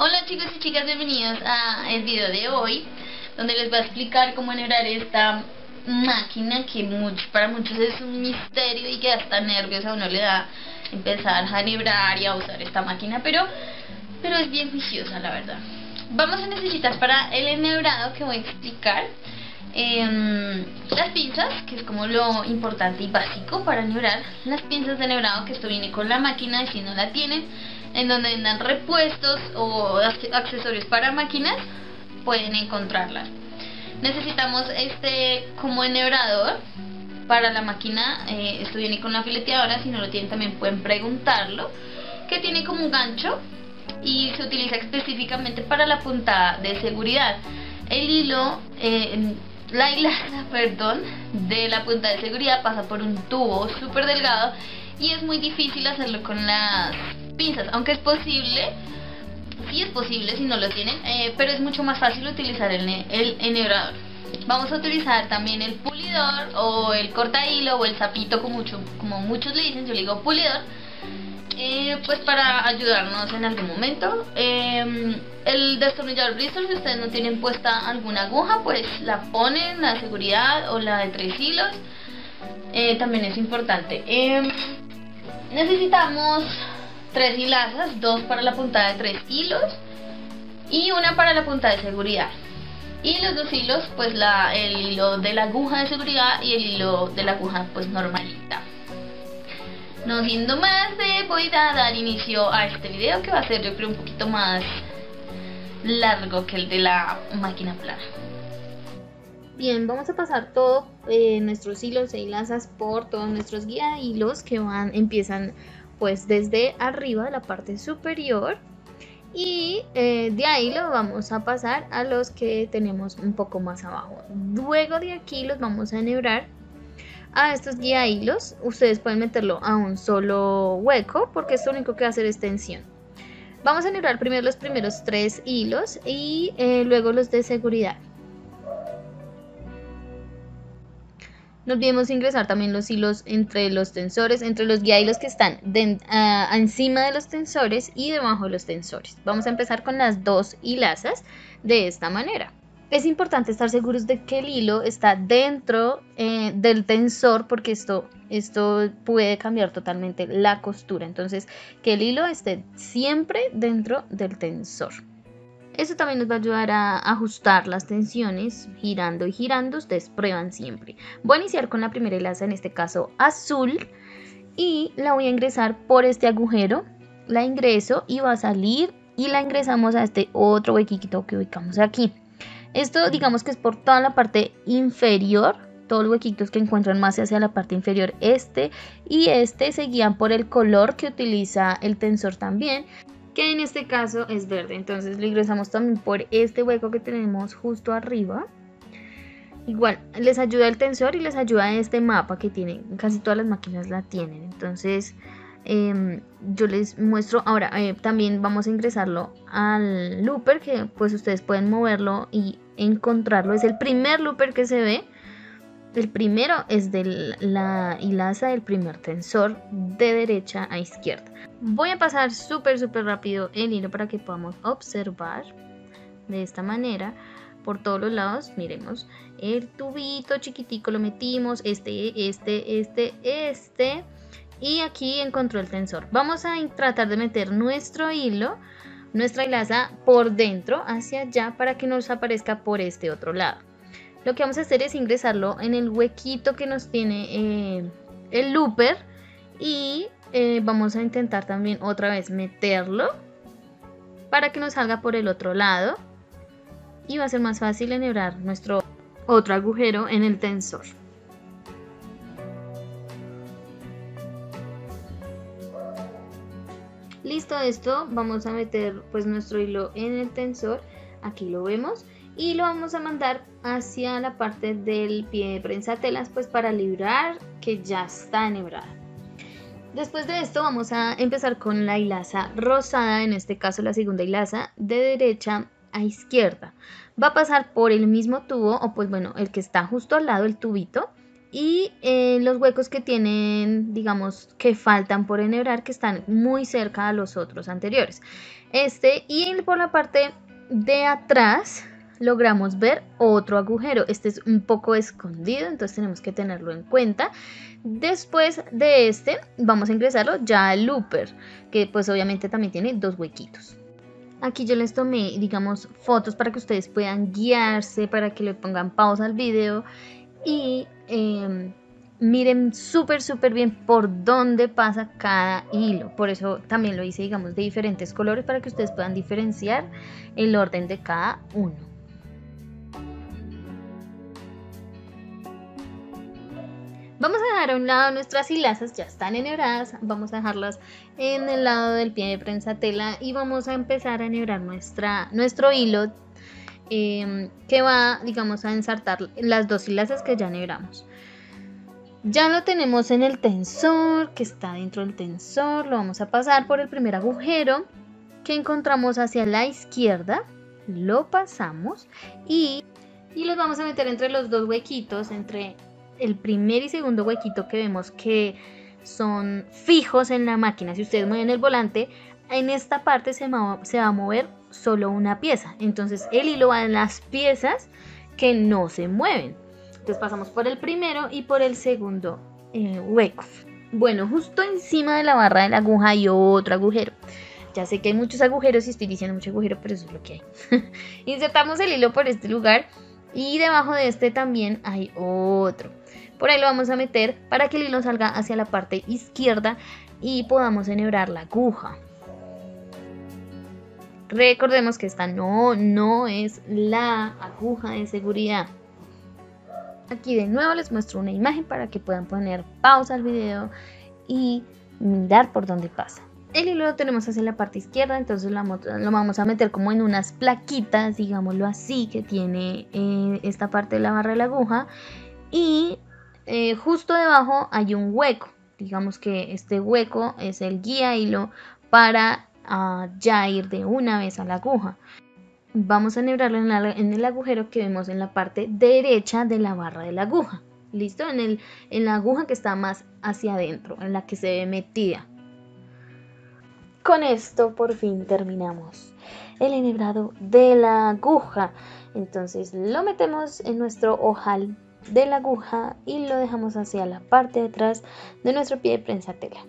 Hola chicos y chicas, bienvenidos a el video de hoy donde les voy a explicar cómo enhebrar esta máquina que para muchos es un misterio y que hasta nervios a uno le da empezar a enhebrar y a usar esta máquina pero, pero es bien juiciosa la verdad. Vamos a necesitar para el enhebrado que voy a explicar em, las pinzas, que es como lo importante y básico para enhebrar las pinzas de enhebrado que esto viene con la máquina y si no la tienen en donde vendan repuestos o accesorios para máquinas, pueden encontrarlas. Necesitamos este como enhebrador para la máquina, eh, esto viene con la fileteadora, si no lo tienen también pueden preguntarlo, que tiene como un gancho y se utiliza específicamente para la puntada de seguridad. El hilo, eh, la hilaza, perdón, de la punta de seguridad pasa por un tubo súper delgado y es muy difícil hacerlo con las pinzas, aunque es posible, sí es posible si no lo tienen, eh, pero es mucho más fácil utilizar el, el enhebrador. Vamos a utilizar también el pulidor o el corta hilo o el zapito como, mucho, como muchos le dicen, yo le digo pulidor, eh, pues para ayudarnos en algún momento. Em, el destornillador Bristol, si ustedes no tienen puesta alguna aguja, pues la ponen, la seguridad o la de tres hilos, eh, también es importante. Em, necesitamos tres hilazas, dos para la puntada de tres hilos y una para la punta de seguridad. Y los dos hilos, pues la, el hilo de la aguja de seguridad y el hilo de la aguja pues normalita. No siendo más, voy a dar inicio a este video que va a ser yo creo un poquito más largo que el de la máquina plana. Bien, vamos a pasar todos eh, nuestros hilos e hilazas por todos nuestros guía hilos que van, empiezan pues desde arriba, la parte superior. Y eh, de ahí lo vamos a pasar a los que tenemos un poco más abajo. Luego de aquí los vamos a enhebrar a estos guía hilos. Ustedes pueden meterlo a un solo hueco porque es lo único que va a hacer extensión. Vamos a enhebrar primero los primeros tres hilos y eh, luego los de seguridad. No olvidemos ingresar también los hilos entre los tensores, entre los guía hilos que están encima de los tensores y debajo de los tensores. Vamos a empezar con las dos hilazas de esta manera. Es importante estar seguros de que el hilo está dentro eh, del tensor porque esto, esto puede cambiar totalmente la costura. Entonces, que el hilo esté siempre dentro del tensor. Eso también nos va a ayudar a ajustar las tensiones girando y girando. Ustedes prueban siempre. Voy a iniciar con la primera hilaza, en este caso azul. Y la voy a ingresar por este agujero. La ingreso y va a salir y la ingresamos a este otro huequito que ubicamos aquí. Esto digamos que es por toda la parte inferior todos los huequitos que encuentran más hacia la parte inferior este y este se guían por el color que utiliza el tensor también que en este caso es verde. Entonces lo ingresamos también por este hueco que tenemos justo arriba. Igual, les ayuda el tensor y les ayuda este mapa que tienen. Casi todas las máquinas la tienen. Entonces, em, yo les muestro. Ahora, eh, también vamos a ingresarlo al looper, que pues ustedes pueden moverlo y encontrarlo. Es el primer looper que se ve. El primero es de la hilaza del primer tensor de derecha a izquierda. Voy a pasar súper súper rápido el hilo para que podamos observar de esta manera por todos los lados. Miremos el tubito chiquitico lo metimos, este, este, este, este y aquí encontró el tensor. Vamos a tratar de meter nuestro hilo, nuestra hilaza por dentro hacia allá para que nos aparezca por este otro lado lo que vamos a hacer es ingresarlo en el huequito que nos tiene eh, el looper y eh, vamos a intentar también otra vez meterlo para que nos salga por el otro lado y va a ser más fácil enhebrar nuestro otro agujero en el tensor. Listo esto, vamos a meter pues nuestro hilo en el tensor, aquí lo vemos y lo vamos a mandar hacia la parte del pie de prensa telas pues para librar que ya está enhebrada. Después de esto vamos a empezar con la hilaza rosada, en este caso la segunda hilaza de derecha a izquierda. Va a pasar por el mismo tubo o pues bueno el que está justo al lado del tubito y eh, los huecos que tienen, digamos, que faltan por enhebrar, que están muy cerca a los otros anteriores. Este y por la parte de atrás logramos ver otro agujero. Este es un poco escondido, entonces tenemos que tenerlo en cuenta. Después de este vamos a ingresarlo ya al looper, que pues obviamente también tiene dos huequitos. Aquí yo les tomé, digamos, fotos para que ustedes puedan guiarse, para que le pongan pausa al video y em, miren súper, súper bien por dónde pasa cada hilo. Por eso también lo hice, digamos, de diferentes colores para que ustedes puedan diferenciar el orden de cada uno. A un lado nuestras hilazas, ya están enhebradas, vamos a dejarlas en el lado del pie de prensa tela y vamos a empezar a enhebrar nuestra, nuestro hilo em, que va, digamos, a ensartar las dos hilazas que ya enhebramos. Ya lo tenemos en el tensor, que está dentro del tensor, lo vamos a pasar por el primer agujero que encontramos hacia la izquierda, lo pasamos y, y los vamos a meter entre los dos huequitos, entre el primer y segundo huequito que vemos que son fijos en la máquina, si ustedes mueven el volante, en esta parte se, va a mover solo una pieza. Entonces el hilo va en las piezas que no se mueven. Entonces pasamos por el primero y por el segundo eh, hueco. Bueno, justo encima de la barra de la aguja hay otro agujero. Ya sé que hay muchos agujeros y estoy diciendo mucho agujero, pero eso es lo que hay. Insertamos el hilo por este lugar y debajo de este también hay otro. Por ahí lo vamos a meter para que el hilo salga hacia la parte izquierda y podamos enhebrar la aguja. Recordemos que esta no, no es la aguja de seguridad. Aquí de nuevo les muestro una imagen para que puedan poner pausa al video y mirar por dónde pasa. El hilo lo tenemos hacia la parte izquierda, entonces lo vamos a meter como en unas plaquitas, digámoslo así, que tiene eh, esta parte de la barra de la aguja. Y eh, justo debajo hay un hueco. Digamos que este hueco es el guía hilo para ah, ya ir de una vez a la aguja. Vamos a enhebrarlo en, el agujero que vemos en la parte derecha de la barra de la aguja. ¿Listo? En, el, en la aguja que está más hacia adentro, en la que se ve metida. Con esto por fin terminamos el enhebrado de la aguja. Entonces lo metemos en nuestro ojal de la aguja y lo dejamos hacia la parte de atrás de nuestro pie de prensa tela.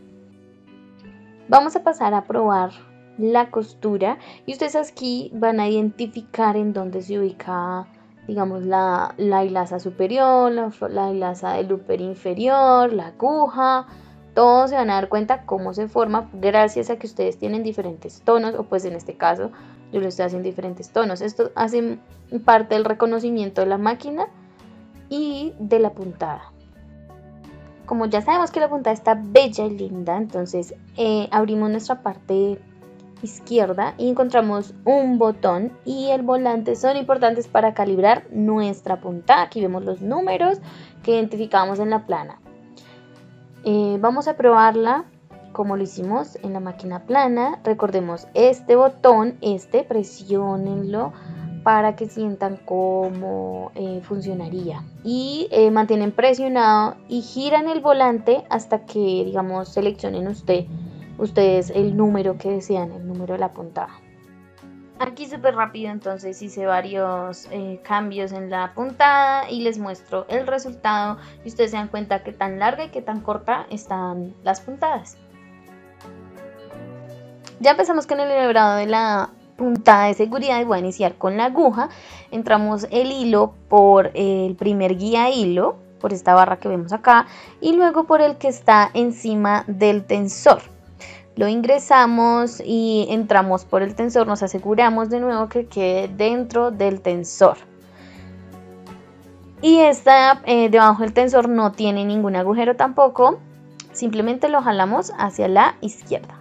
Vamos a pasar a probar la costura y ustedes aquí van a identificar en dónde se ubica digamos la, la hilaza superior, la, la hilaza del upper inferior, la aguja, todos se van a dar cuenta cómo se forma gracias a que ustedes tienen diferentes tonos o pues en este caso yo lo estoy haciendo en diferentes tonos. Esto hace parte del reconocimiento de la máquina y de la puntada. Como ya sabemos que la puntada está bella y linda, entonces eh, abrimos nuestra parte izquierda y encontramos un botón y el volante son importantes para calibrar nuestra puntada. Aquí vemos los números que identificamos en la plana. Eh, vamos a probarla como lo hicimos en la máquina plana. Recordemos este botón, este, presionenlo para que sientan cómo eh, funcionaría. Y eh, mantienen presionado y giran el volante hasta que, digamos, seleccionen usted, ustedes el número que desean, el número de la puntada. Aquí súper rápido entonces hice varios eh, cambios en la puntada y les muestro el resultado y ustedes se dan cuenta que tan larga y que tan corta están las puntadas. Ya empezamos con el enhebrado de la puntada de seguridad y voy a iniciar con la aguja. Entramos el hilo por el primer guía hilo, por esta barra que vemos acá, y luego por el que está encima del tensor. Lo ingresamos y entramos por el tensor, nos aseguramos de nuevo que quede dentro del tensor. Y esta eh, debajo del tensor no tiene ningún agujero tampoco, simplemente lo jalamos hacia la izquierda.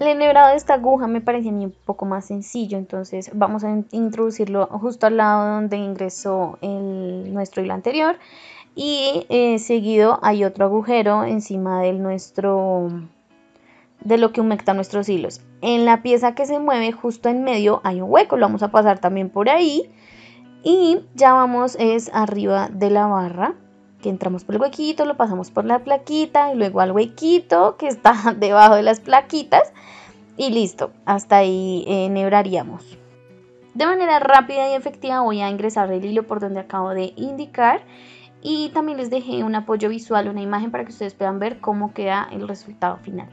El enhebrado de esta aguja me parece a mí un poco más sencillo, entonces vamos a introducirlo justo al lado donde ingresó el, nuestro hilo anterior y eh, seguido hay otro agujero encima del nuestro de lo que humecta nuestros hilos. En la pieza que se mueve justo en medio hay un hueco, lo vamos a pasar también por ahí y ya vamos es arriba de la barra que entramos por el huequito, lo pasamos por la plaquita y luego al huequito que está debajo de las plaquitas y listo, hasta ahí enhebraríamos. De manera rápida y efectiva voy a ingresar el hilo por donde acabo de indicar y también les dejé un apoyo visual, una imagen para que ustedes puedan ver cómo queda el resultado final.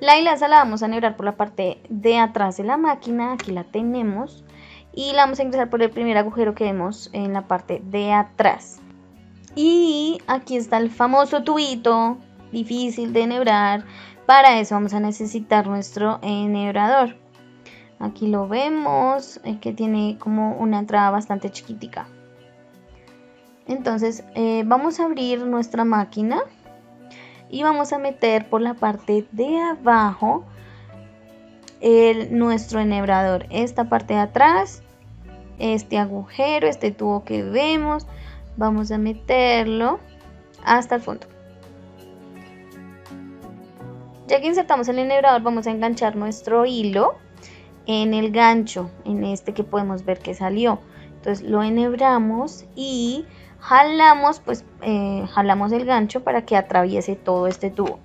La hilaza la vamos a enhebrar por la parte de atrás de la máquina, aquí la tenemos, y la vamos a ingresar por el primer agujero que vemos en la parte de atrás. Y aquí está el famoso tubito, difícil de enhebrar, para eso vamos a necesitar nuestro enhebrador. Aquí lo vemos, que tiene como una entrada bastante chiquitica. Entonces eh, vamos a abrir nuestra máquina y vamos a meter por la parte de abajo el, nuestro enhebrador. Esta parte de atrás este agujero este tubo que vemos vamos a meterlo hasta el fondo. Ya que insertamos el enhebrador vamos a enganchar nuestro hilo en el gancho en este que podemos ver que salió. Entonces lo enhebramos y jalamos, pues eh, jalamos el gancho para que atraviese todo este tubo.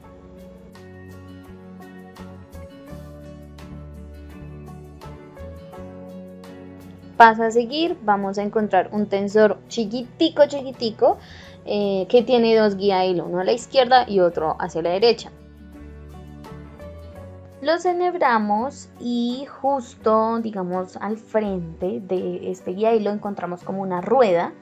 Pasa a seguir, vamos a encontrar un tensor chiquitico, chiquitico, eh, que tiene dos guía hilo, uno a la izquierda y otro hacia la derecha. Los enhebramos y justo, digamos, al frente de este guía hilo encontramos como una rueda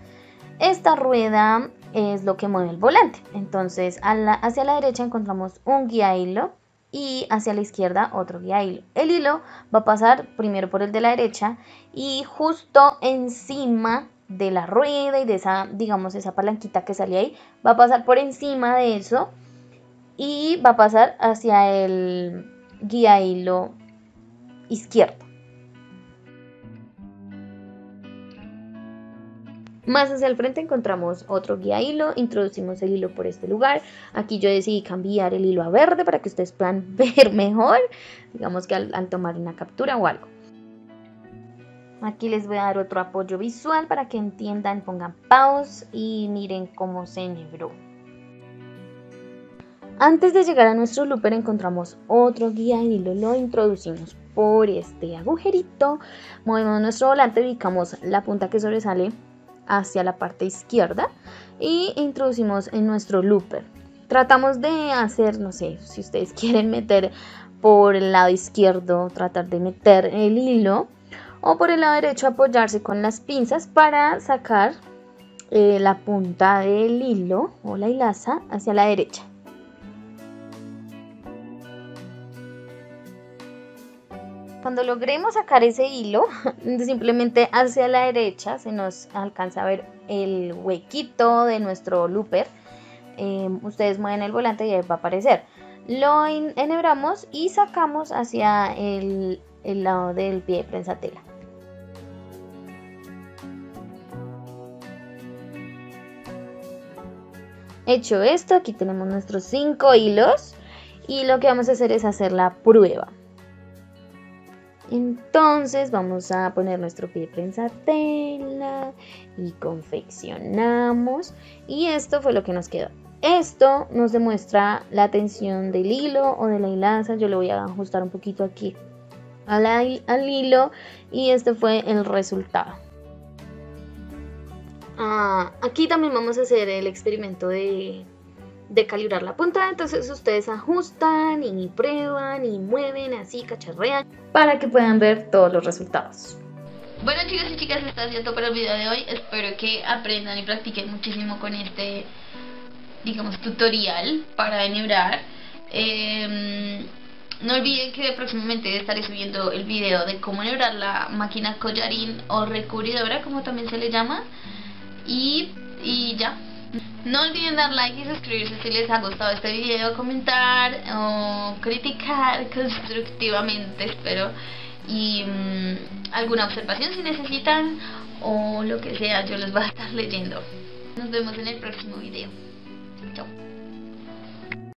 esta rueda es lo que mueve el volante. Entonces hacia la derecha encontramos un guía hilo y hacia la izquierda otro guía hilo. El hilo va a pasar primero por el de la derecha y justo encima de la rueda y de esa, digamos, esa palanquita que sale ahí, va a pasar por encima de eso y va a pasar hacia el guía hilo izquierdo. Más hacia el frente encontramos otro guía hilo, introducimos el hilo por este lugar. Aquí yo decidí cambiar el hilo a verde para que ustedes puedan ver mejor, digamos que al, tomar una captura o algo. Aquí les voy a dar otro apoyo visual para que entiendan, pongan pause y miren cómo se enhebró. Antes de llegar a nuestro looper encontramos otro guía hilo, lo introducimos por este agujerito, movemos nuestro volante, ubicamos la punta que sobresale hacia la parte izquierda y introducimos en nuestro looper. Tratamos de hacer, no sé, si ustedes quieren meter por el lado izquierdo, tratar de meter el hilo o por el lado derecho apoyarse con las pinzas para sacar eh, la punta del hilo o la hilaza hacia la derecha. Cuando logremos sacar ese hilo, simplemente hacia la derecha se nos alcanza a ver el huequito de nuestro looper. Em, ustedes mueven el volante y ahí va a aparecer. Lo enhebramos y sacamos hacia el, el lado del pie de prensa tela. Hecho esto, aquí tenemos nuestros cinco hilos y lo que vamos a hacer es hacer la prueba. Entonces vamos a poner nuestro pie prensa tela y confeccionamos y esto fue lo que nos quedó. Esto nos demuestra la tensión del hilo o de la hilaza. Yo le voy a ajustar un poquito aquí al, al hilo y este fue el resultado. Ah, aquí también vamos a hacer el experimento de de calibrar la punta, entonces ustedes ajustan y prueban y mueven así, cacharrean, para que puedan ver todos los resultados. Bueno chicos y chicas, está haciendo para el video de hoy, espero que aprendan y practiquen muchísimo con este, digamos, tutorial para enhebrar. Em, no olviden que próximamente estaré subiendo el video de cómo enhebrar la máquina collarín o recubridora, como también se le llama. Y, y ya, no olviden dar like y suscribirse si les ha gustado este video, comentar o criticar constructivamente, espero. Y mm, alguna observación si necesitan o lo que sea, yo los voy a estar leyendo. Nos vemos en el próximo video. Chao.